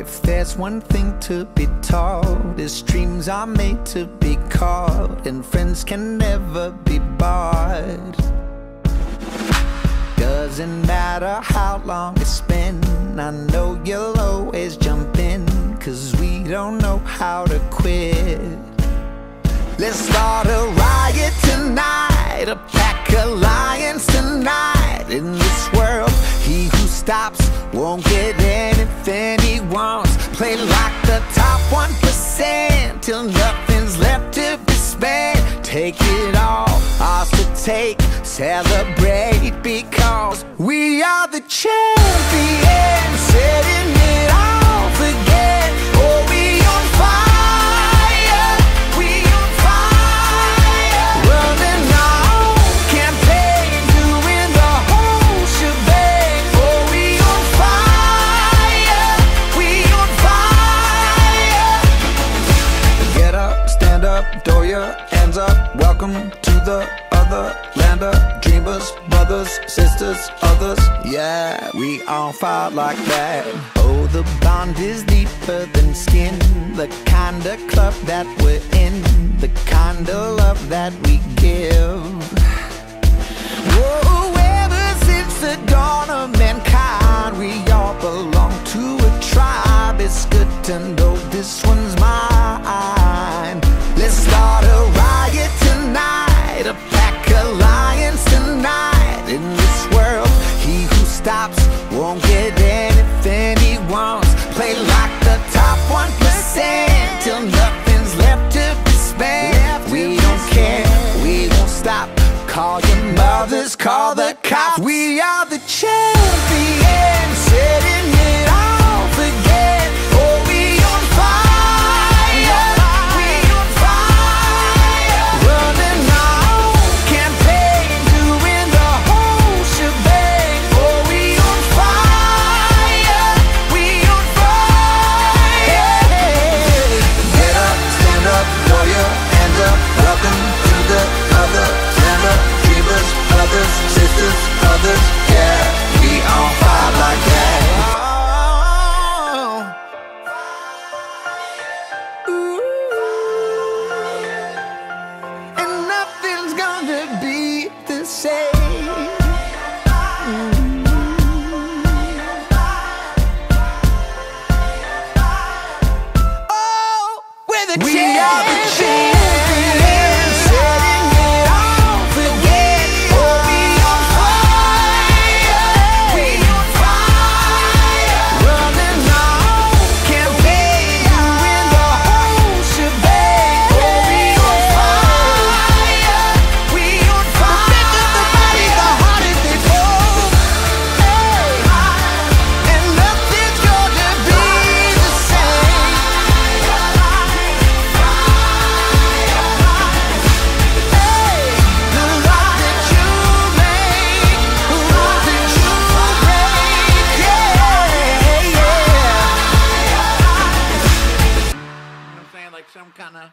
If there's one thing to be taught, is dreams are made to be caught, and friends can never be bought. Doesn't matter how long it's been, I know you'll always jump in, cause we don't know how to quit. Let's start a riot tonight, a pack alliance tonight. In this world, he who stops won't get anything. Play like the top 1% till nothing's left to be spent. Take it all, ours to take, celebrate because we are the champions, setting Welcome to the other land of dreamers, brothers, sisters, others. Yeah, we all fight like that. Oh, the bond is deeper than skin. The kind of club that we're in, the kind of love that we give. Whoa, ever since the dawn of won't get anything he wants. Play like the top 1% till nothing's left to be spent. We don't care, we won't stop. Call your mothers, call the cops. We are the champions, The we champions. kind of